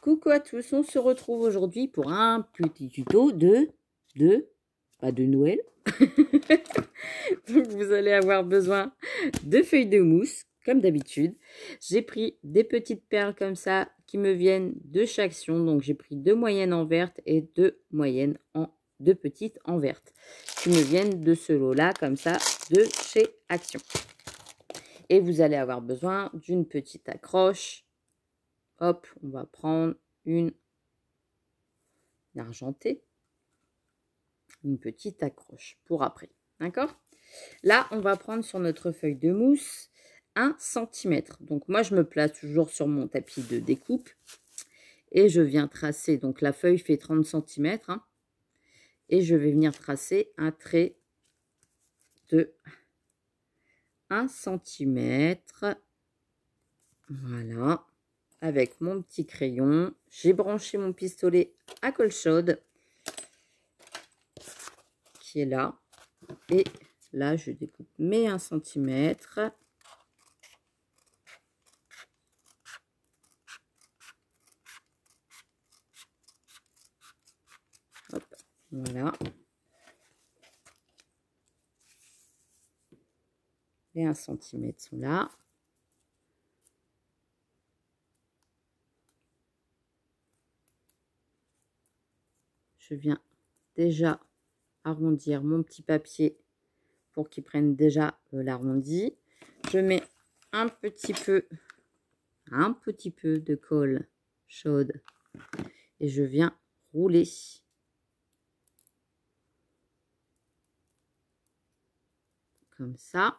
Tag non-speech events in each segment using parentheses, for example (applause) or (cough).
Coucou à tous, on se retrouve aujourd'hui pour un petit tuto de, de, pas de Noël. (laughs) Vous allez avoir besoin de feuilles de mousse, comme d'habitude. J'ai pris des petites perles comme ça qui me viennent de chaque action. Donc j'ai pris deux moyennes en verte et deux moyennes en deux petites en verte qui me viennent de ce lot-là, comme ça, de chez Action. Et vous allez avoir besoin d'une petite accroche. Hop, on va prendre une argentée. Une petite accroche pour après. D'accord? Là, on va prendre sur notre feuille de mousse 1 cm. Donc moi, je me place toujours sur mon tapis de découpe. Et je viens tracer. Donc la feuille fait 30 cm. Hein, et je vais venir tracer un trait de 1 cm. Voilà. Avec mon petit crayon. J'ai branché mon pistolet à colle chaude. Qui est là. Et là, je découpe mes 1 cm. Voilà. Les 1 cm sont là. Je viens déjà arrondir mon petit papier pour qu'il prenne déjà euh, l'arrondi. Je mets un petit peu, un petit peu de colle chaude et je viens rouler comme ça.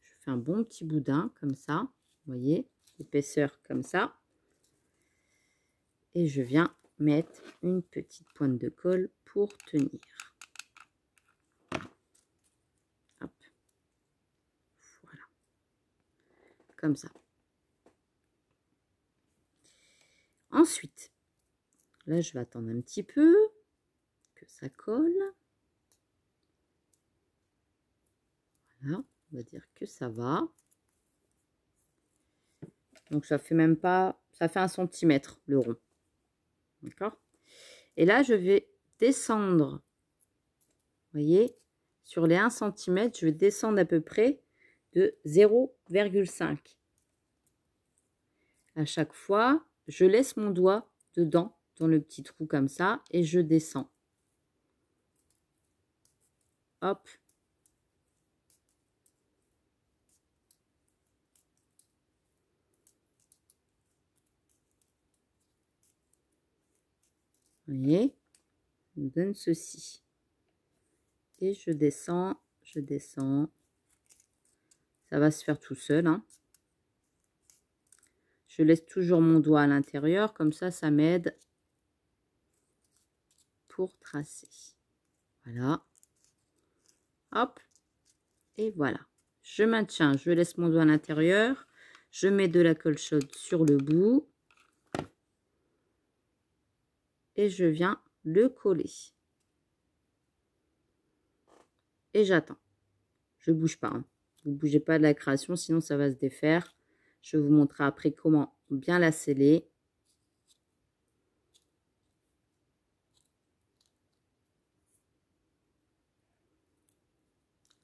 Je fais un bon petit boudin comme ça, vous voyez, épaisseur comme ça. Et je viens mettre une petite pointe de colle pour tenir. Voilà. Comme ça. Ensuite, là, je vais attendre un petit peu que ça colle. on va dire que ça va. Donc ça fait même pas, ça fait un centimètre le rond. Et là, je vais descendre, vous voyez, sur les 1 cm, je vais descendre à peu près de 0,5. À chaque fois, je laisse mon doigt dedans, dans le petit trou comme ça, et je descends. Hop, voyez me donne ceci. Et je descends je descends. Ça va se faire tout seul hein. je laisse toujours mon doigt à l'intérieur comme ça ça m'aide pour tracer. Voilà. Hop. Et voilà. Je maintiens je laisse mon doigt à l'intérieur. Je mets de la colle chaude sur le bout et je viens le coller. Et j'attends. Je bouge pas. Hein. Vous bougez pas de la création, sinon ça va se défaire. Je vous montrerai après comment bien la sceller.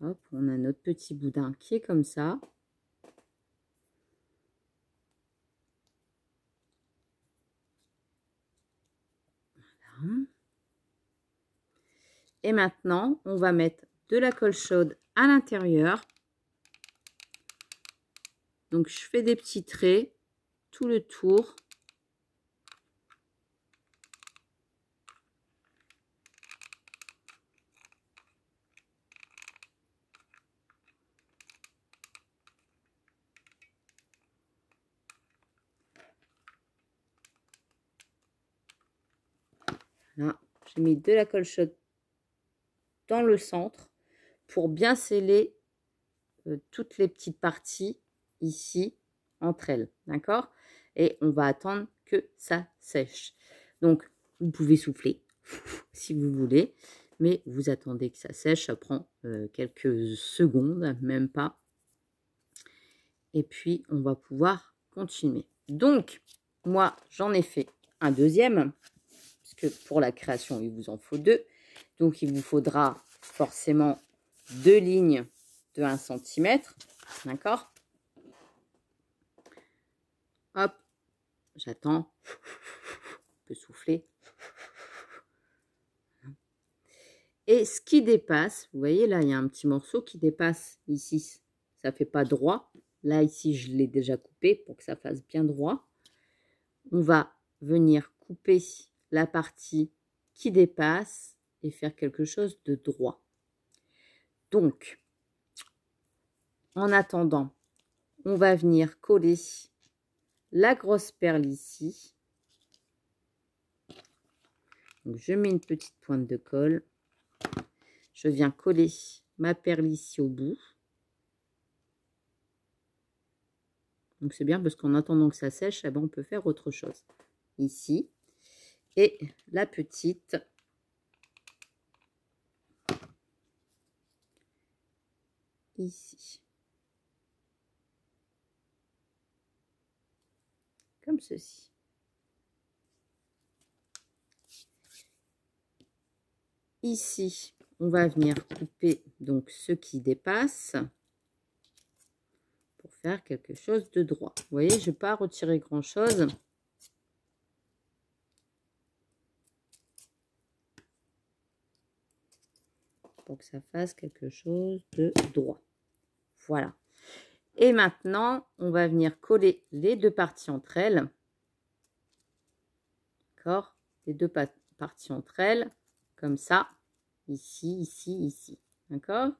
On a notre petit boudin qui est comme ça. Et maintenant, on va mettre de la colle chaude à l'intérieur. Donc, je fais des petits traits tout le tour. Là, j'ai mis de la colle chaude dans le centre pour bien sceller euh, toutes les petites parties ici entre elles. D'accord? Et on va attendre que ça sèche. Donc, vous pouvez souffler (laughs) si vous voulez, mais vous attendez que ça sèche. Ça prend euh, quelques secondes, même pas. Et puis, on va pouvoir continuer. Donc, moi, j'en ai fait un deuxième, pour la création, il vous en faut deux. Donc, il vous faudra forcément deux lignes de 1 cm. D'accord? Hop, j'attends. On peut souffler. Et ce qui dépasse, vous voyez là, il y a un petit morceau qui dépasse ici. Ça fait pas droit. Là, ici, je l'ai déjà coupé pour que ça fasse bien droit. On va venir couper la partie qui dépasse et faire quelque chose de droit. Donc, en attendant, on va venir coller la grosse perle ici. je mets une petite pointe de colle. Je viens coller ma perle ici au bout. Donc c'est bien parce qu'en attendant que ça sèche, eh ben, on peut faire autre chose. Ici. Et la petite ici. Comme ceci. Ici, on va venir couper donc ce qui dépasse pour faire quelque chose de droit. Vous voyez, je ne vais pas retirer grand que ça fasse quelque chose de droit. Voilà. Et maintenant, on va venir coller les deux parties entre elles. D'accord? Les deux parties entre elles, comme ça. Ici, ici, ici. D'accord?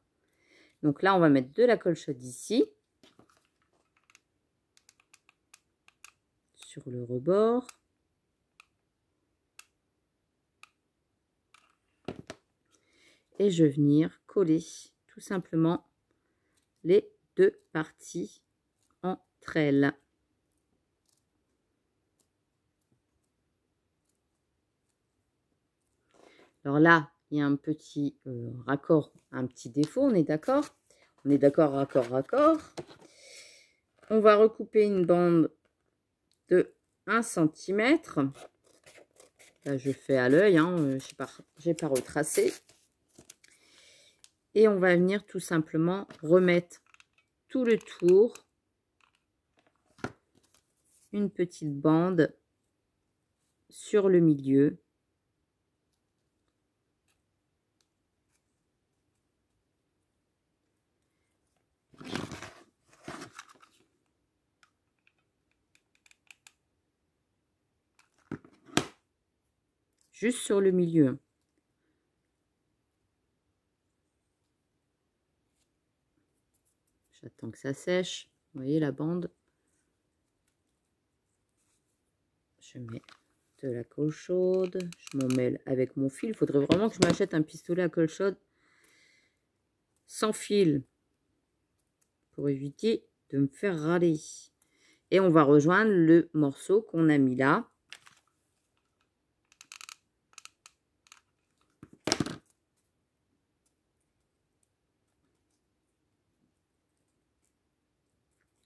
Donc là, on va mettre de la colle chaude ici. Sur le rebord. Et je vais venir coller tout simplement les deux parties entre elles. Alors là, il y a un petit euh, raccord, un petit défaut, on est d'accord? On est d'accord, raccord, raccord. On va recouper une bande de 1 cm. Là, je fais à l'œil, hein, euh, je n'ai pas retracé. Et on va venir tout simplement remettre tout le tour. Une petite bande sur le milieu. Juste sur le milieu J'attends que ça sèche. Vous voyez la bande? Je mets de la colle chaude. Je m'en mêle avec mon fil. Il faudrait vraiment que je m'achète un pistolet à colle chaude sans fil pour éviter de me faire râler. Et on va rejoindre le morceau qu'on a mis là.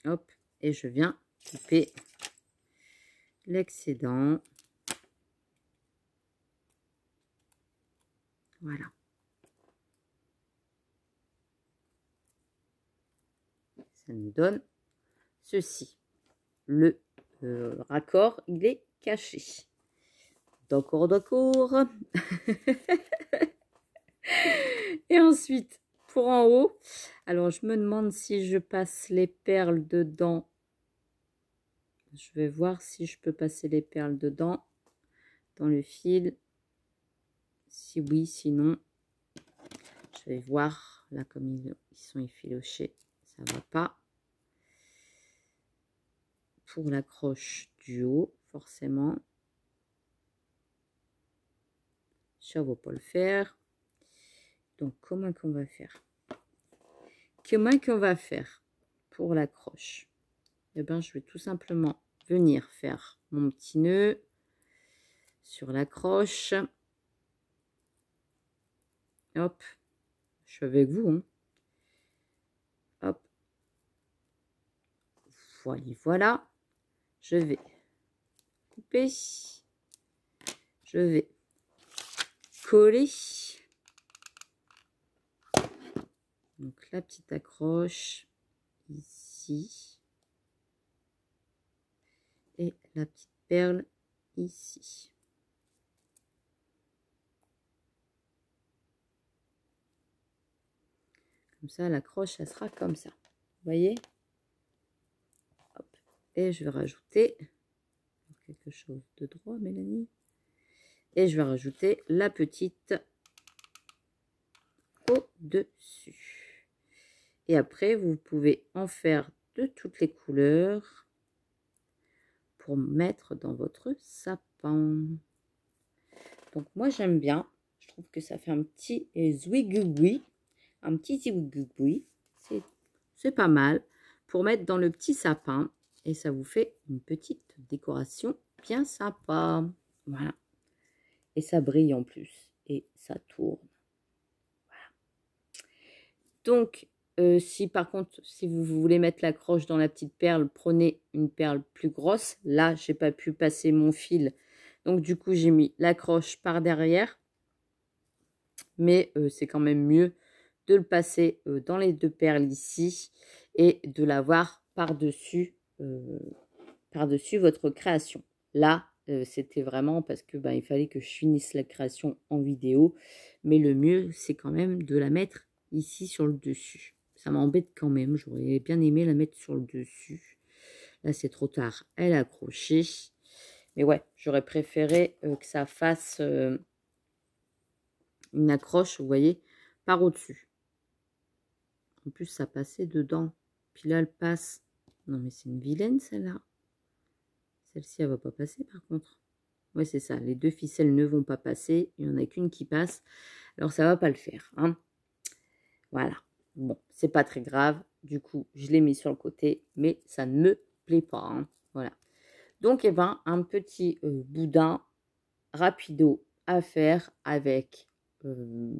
Hop, et je viens couper l'excédent. Voilà. Ça nous donne ceci. Le euh, raccord, il est caché. D'accord, d'accord. (laughs) et ensuite, pour en haut, alors, je me demande si je passe les perles dedans. Je vais voir si je peux passer les perles dedans, dans le fil. Si oui, sinon, je vais voir. Là, comme ils, sont effilochés, ça va pas. Pour l'accroche du haut, forcément. Ça ne va pas le faire. Comment qu'on va faire? Comment qu'on va faire pour l'accroche Eh bien, je vais tout simplement venir faire mon petit nœud sur l'accroche. Hop, je suis avec vous. Hein. Hop. Voilà, voilà. Je vais couper je vais coller. Donc la petite accroche ici. Et la petite perle ici. Comme ça, l'accroche, ça sera comme ça. Vous voyez? Et je vais rajouter quelque chose de droit, Mélanie. Et je vais rajouter la petite au-dessus. Et après, vous pouvez en faire de toutes les couleurs pour mettre dans votre sapin. Donc moi j'aime bien. Je trouve que ça fait un petit zouigoui. Un petit zouigoui. C'est pas mal pour mettre dans le petit sapin. Et ça vous fait une petite décoration bien sympa. Voilà. Et ça brille en plus. Et ça tourne. Voilà. Donc, euh, si par contre, si vous voulez mettre la croche dans la petite perle, prenez une perle plus grosse. Là, j'ai pas pu passer mon fil. Donc, du coup, j'ai mis la croche par derrière. Mais euh, c'est quand même mieux de le passer euh, dans les deux perles ici et de l'avoir par-dessus par-dessus votre création. Là, c'était vraiment parce que ben, il fallait que je finisse la création en vidéo. Mais le mieux, c'est quand même de la mettre ici sur le dessus. Ça m'embête quand même. J'aurais bien aimé la mettre sur le dessus. Là, c'est trop tard. Elle est accrochée. Mais ouais, j'aurais préféré que ça fasse une accroche, vous voyez, par au-dessus. En plus, ça passait dedans. Puis là, elle passe. Non, mais c'est une vilaine, celle-là. Celle-ci, elle va pas passer, par contre. Ouais, c'est ça. Les deux ficelles ne vont pas passer. Il n'y en a qu'une qui passe. Alors, ça va pas le faire. Hein. Voilà. Bon, c'est pas très grave. Du coup, je l'ai mis sur le côté, mais ça ne me plaît pas. Hein. Voilà. Donc, eh ben, un petit euh, boudin rapido à faire avec euh,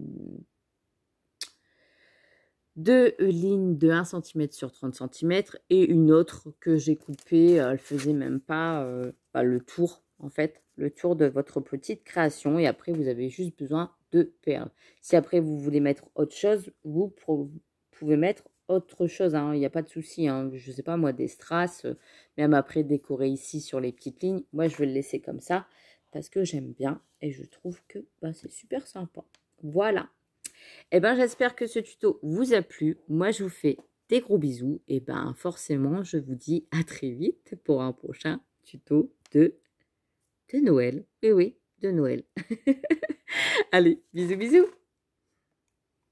deux lignes de 1 cm sur 30 cm et une autre que j'ai coupée. Elle faisait même euh, pas le tour, fait, le tour de votre petite création. Et après, vous avez juste besoin de perles. Si après vous voulez mettre autre chose, vous pouvez mettre autre chose. Hein. Il n'y a pas de souci. Hein. Je sais pas moi, des strass, euh, même après décorer ici sur les petites lignes. Moi, je vais le laisser comme ça parce que j'aime bien et je trouve que bah, c'est super sympa. Voilà. Et eh ben j'espère que ce tuto vous a plu. Moi, je vous fais des gros bisous. Et ben forcément, je vous dis à très vite pour un prochain tuto de, de Noël. Oui, oui, de Noël. (laughs) Allez, bisous, bisous